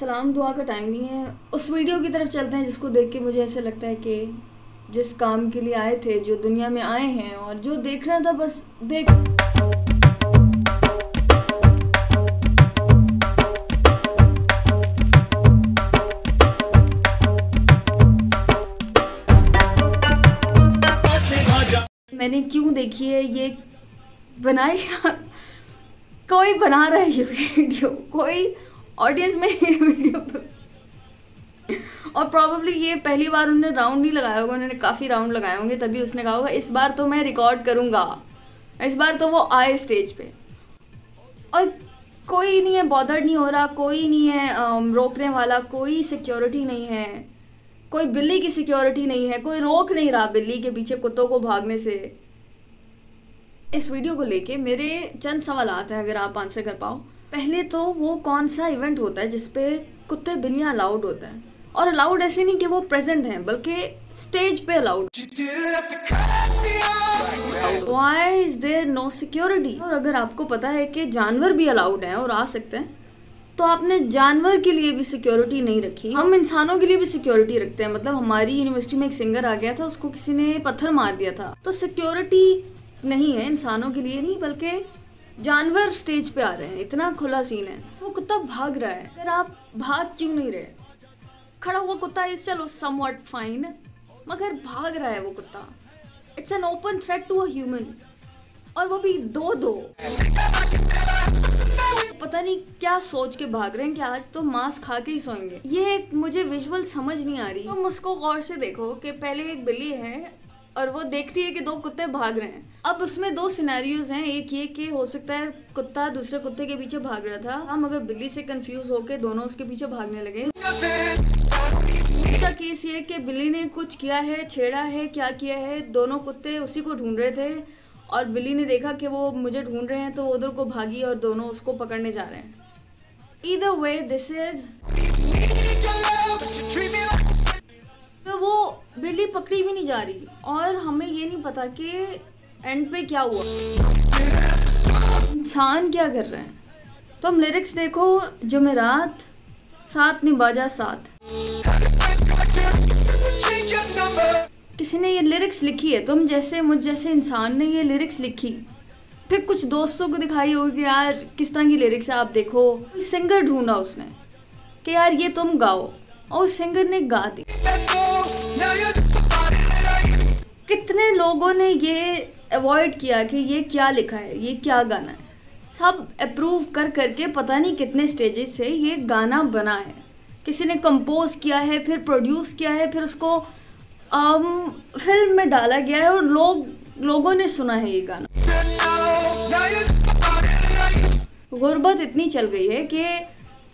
सलाम दुआ का टाइम नहीं है। उस वीडियो की तरफ़ चलते हैं जिसको देख के मुझे ऐसे लगता है कि जिस काम के लिए आए थे, जो दुनिया में आए हैं और जो देखना था, बस देख। मैंने क्यों देखी है? ये बनाई? कोई बना रहा है ये वीडियो कोई ऑडियंस में ये वीडियो और प्रॉब्लली ये पहली बार उन्होंने राउंड नहीं लगाया होगा, उन्होंने काफ़ी राउंड लगाए होंगे, तभी उसने कहा होगा, इस बार तो मैं रिकॉर्ड करूँगा। इस बार तो वो आए स्टेज पे। और कोई नहीं है बॉदर नहीं हो रहा, कोई नहीं है रोकने वाला, कोई सिक्योरिटी नहीं है। कोई बिल्ली की सिक्योरिटी नहीं है, कोई रोक नहीं रहा बिल्ली के पीछे कुत्तों को भागने से। इस वीडियो को लेके मेरे चंद सवाल आते हैं, अगर आप आंसर कर पाओ। पहले तो वो कौन सा इवेंट होता है जिसपे कुत्ते बिल्लियाँ अलाउड होता है? और अलाउड ऐसे नहीं कि वो प्रेजेंट हैं, बल्कि स्टेज पे allowed why is there no security और अगर आपको पता है कि जानवर भी अलाउड हैं और आ सकते हैं तो आपने जानवर के लिए भी सिक्योरिटी नहीं रखी। हम इंसानों के लिए भी सिक्योरिटी रखते हैं। मतलब हमारी यूनिवर्सिटी में एक सिंगर आ गया था, उसको किसी ने पत्थर मार दिया था। तो सिक्योरिटी नहीं है इंसानों के लिए नहीं, बल्कि जानवर स्टेज पे आ रहे हैं, इतना खुला सीन है। वो कुत्ता भाग रहा है। अगर आप भाग क्यों नहीं रहे, खड़ा हुआ कुत्ता इज़ चलो सम वट फाइन मगर भाग रहा है वो कुत्ता। It's an open threat to human और वो भी दो दो पता नहीं क्या सोच के भाग रहे हैं कि आज तो मांस खा के ही सोएँगे। ये एक मुझे विजुअल समझ नहीं आ रही। तुम तो उसको गौर से देखो कि पहले एक बिल्ली है और वो देखती है कि दो कुत्ते भाग रहे हैं। अब उसमें दो सिनेरियोज हैं। एक ये कि हो सकता है कुत्ता दूसरे कुत्ते के पीछे भाग रहा था। हम अगर बिल्ली से कंफ्यूज होके दोनों उसके पीछे भागने लगे। दूसरा केस ये कि बिल्ली ने कुछ किया है, छेड़ा है, क्या किया है? दोनों कुत्ते उसी को ढूंढ रहे थे और बिल्ली ने देखा कि वो मुझे ढूंढ रहे हैं तो उधर को भागी और दोनों उसको पकड़ने जा रहे हैं। इधर वे दिस इज़ तो वो बिल्ली पकड़ी भी नहीं जा रही। और हमें ये नहीं पता कि एंड पे क्या हुआ। इंसान क्या कर रहे हैं? तो हम लिरिक्स देखो जुमेरात साथ निबाजा साथ किसी ने ये लिरिक्स लिखी है तुम जैसे, मुझ जैसे इंसान ने ये लिरिक्स लिखी। फिर कुछ दोस्तों को दिखाई होगी कि यार, किस तरह की लिरिक्स है, आप देखो। सिंगर ढूंढा उसने, कि यार ये तुम गाओ, और सिंगर ने गा दी। कितने लोगों ने ये अवॉइड किया कि ये क्या लिखा है ये क्या गाना है? सब अप्रूव कर करके पता नहीं कितने स्टेजेस से ये गाना बना है। किसी ने कंपोज किया है फिर प्रोड्यूस किया है फिर उसको आम, फ़िल्म में डाला गया है और लोग लोगों ने सुना है ये गाना। गुर्बत इतनी चल गई है कि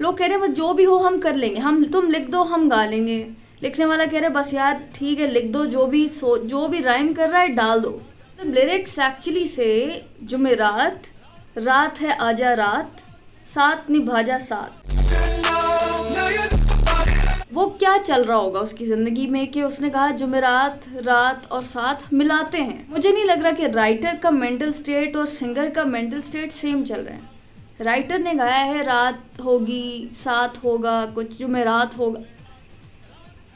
लोग कह रहे हैं जो भी हो हम कर लेंगे हम तुम लिख दो हम गा लेंगे। लिखने वाला कह रहे हैं, बस यार, ठीक है, लिख दो, जो भी सो, जो भी राइम कर रहा है, डाल दो. लिरिक्स एक्चुअली से जुमेरात, रात है, आजा रात सात निभाजा सात वो क्या चल रहा होगा उसकी ज़िंदगी में कि उसने कहा, जुमेरात, रात और साथ मिलाते हैं. मुझे नहीं लग रहा कि राइटर का मेंटल स्टेट और सिंगर का मेंटल स्टेट सेम चल रहे हैं। राइटर ने गाया है, रात होगी, साथ होगा, कुछ जुमेरात होगा।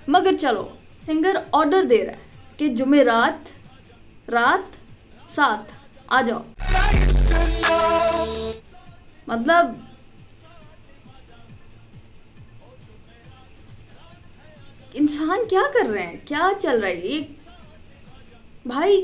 मगर चलो सिंगर ऑर्डर दे रहा है कि जुमेरात, रात सात आ जाओ। मतलब इंसान क्या कर रहे हैं? क्या चल रहा है ये? भाई